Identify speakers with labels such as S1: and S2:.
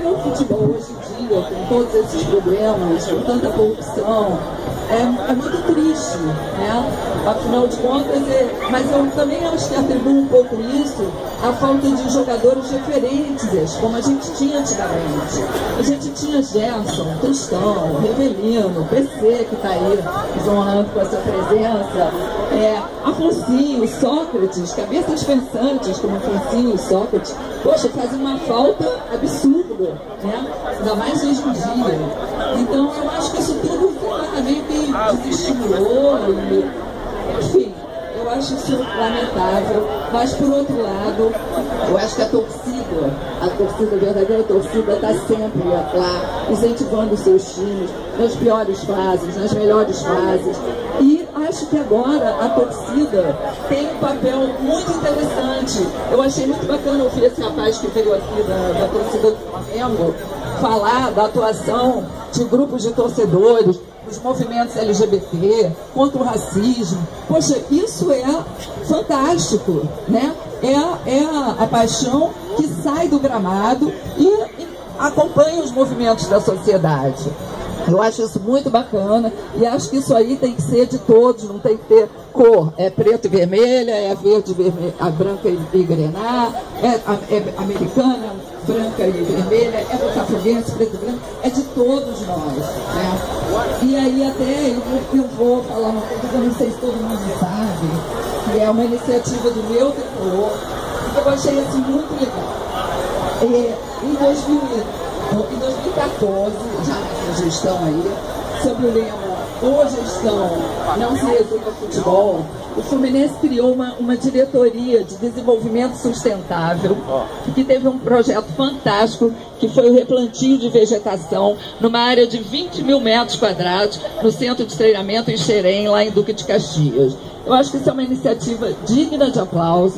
S1: E o futebol hoje em dia, com todos esses problemas, com tanta corrupção, é, é muito triste, né? Afinal de contas, é, mas eu também acho que atribuo um pouco isso à falta de jogadores referentes, como a gente tinha antigamente. A gente tinha Gerson, Tristão, Revelino, PC, que está aí desonrando com a sua presença, é, Afonsinho, Sócrates, cabeças pensantes como Afonsinho e Sócrates, poxa, fazem uma falta absurda, né? Ainda mais hoje em dia. Então, eu acho que isso tudo meio que desestimulou, e, enfim, eu acho isso lamentável. Mas, por outro lado, eu acho que a torcida, a torcida, a verdadeira torcida, está sempre lá, incentivando os seus times nas piores fases, nas melhores fases. E acho que agora a torcida tem um papel muito interessante. Eu achei muito bacana ouvir esse rapaz que veio aqui da, da torcida do Flamengo falar da atuação de grupos de torcedores, os movimentos LGBT, contra o racismo. Poxa, isso é fantástico, né? É, é a, a paixão que sai do gramado e, e acompanha os movimentos da sociedade. Eu acho isso muito bacana e acho que isso aí tem que ser de todos, não tem que ter cor. É preto e vermelha, é verde, vermelha, a branca e, e grená, é, é americana, branca e vermelha, é botafoguense, preto e branco, é de todos nós. Né? E aí até eu, eu vou falar uma coisa que eu não sei se todo mundo sabe, que é uma iniciativa do meu tricolor, que eu achei assim muito legal. É, em, 2000, em 2014, já nessa gestão aí, sobre o lema Boa Gestão Não Se Resume Futebol, o Fluminense criou uma, uma diretoria de desenvolvimento sustentável, que teve um projeto fantástico, que foi o replantio de vegetação numa área de 20 mil metros quadrados, no centro de treinamento em Xerém, lá em Duque de Caxias. Eu acho que isso é uma iniciativa digna de aplauso.